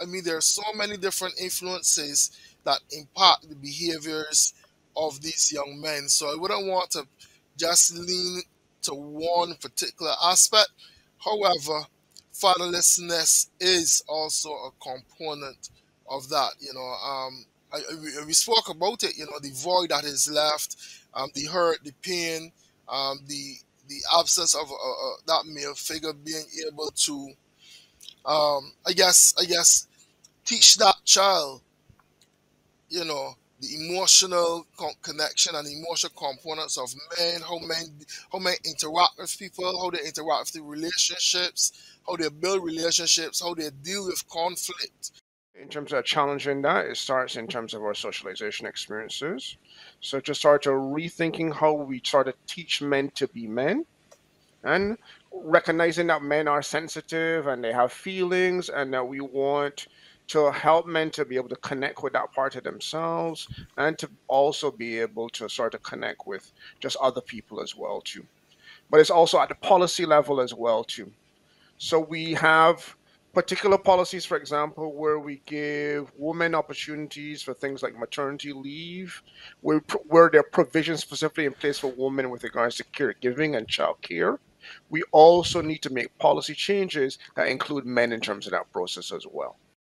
I mean, there are so many different influences that impact the behaviors of these young men. So I wouldn't want to just lean to one particular aspect. However, fatherlessness is also a component of that. You know, um, I, we, we spoke about it. You know, the void that is left, um, the hurt, the pain, um, the the absence of uh, uh, that male figure being able to, um, I guess, I guess, teach that child, you know, the emotional connection and emotional components of men, how men how men interact with people, how they interact with the relationships, how they build relationships, how they deal with conflict. In terms of challenging that, it starts in terms of our socialization experiences. So to start to rethinking how we try to teach men to be men and recognizing that men are sensitive and they have feelings and that we want to help men to be able to connect with that part of themselves and to also be able to sort of connect with just other people as well too. But it's also at the policy level as well too. So we have particular policies for example where we give women opportunities for things like maternity leave where, where there are provisions specifically in place for women with regards to caregiving and child care we also need to make policy changes that include men in terms of that process as well